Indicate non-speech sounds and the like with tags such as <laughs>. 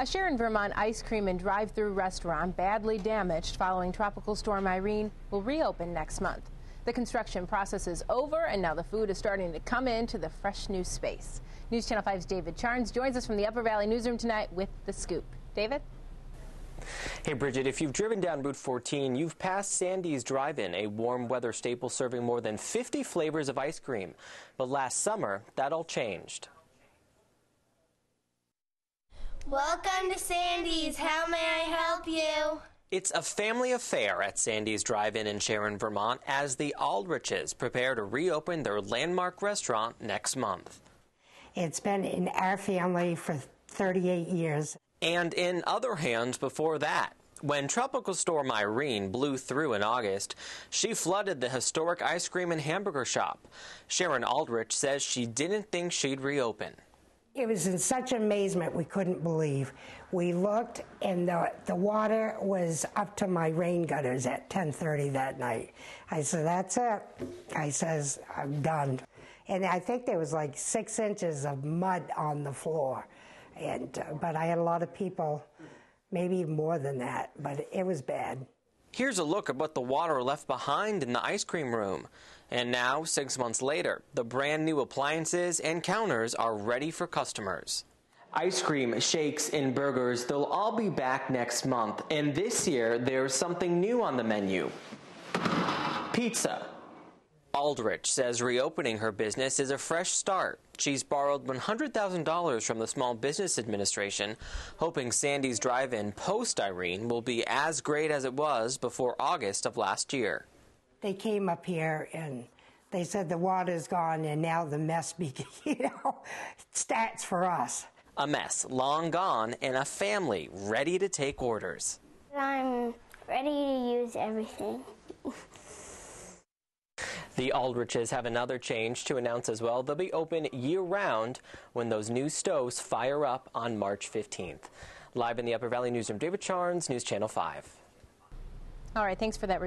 A Sharon, Vermont ice cream and drive through restaurant badly damaged following Tropical Storm Irene will reopen next month. The construction process is over and now the food is starting to come into the fresh new space. News Channel 5's David Charns joins us from the Upper Valley Newsroom tonight with the scoop. David? Hey, Bridget, if you've driven down Route 14, you've passed Sandy's Drive-In, a warm weather staple serving more than 50 flavors of ice cream. But last summer, that all changed. Welcome to Sandy's. How may I help you? It's a family affair at Sandy's Drive-In in Sharon, Vermont, as the Aldriches prepare to reopen their landmark restaurant next month. It's been in our family for 38 years. And in other hands before that. When Tropical Storm Irene blew through in August, she flooded the historic ice cream and hamburger shop. Sharon Aldrich says she didn't think she'd reopen. It was in such amazement we couldn't believe. We looked and the, the water was up to my rain gutters at 10:30 that night. I said, "That's it." I says, "I'm done." And I think there was like six inches of mud on the floor, and uh, but I had a lot of people, maybe more than that, but it was bad. Here's a look at what the water left behind in the ice cream room. And now, six months later, the brand new appliances and counters are ready for customers. Ice cream, shakes, and burgers, they'll all be back next month. And this year, there's something new on the menu pizza. Aldrich says reopening her business is a fresh start. She's borrowed $100,000 from the Small Business Administration, hoping Sandy's Drive In post Irene will be as great as it was before August of last year. They came up here and they said the water's gone and now the mess, <laughs> be, you know, starts for us. A mess long gone and a family ready to take orders. I'm ready to use everything. <laughs> The Aldriches have another change to announce as well. They'll be open year round when those new stoves fire up on March 15th. Live in the Upper Valley Newsroom, David Charns, News Channel 5. All right, thanks for that.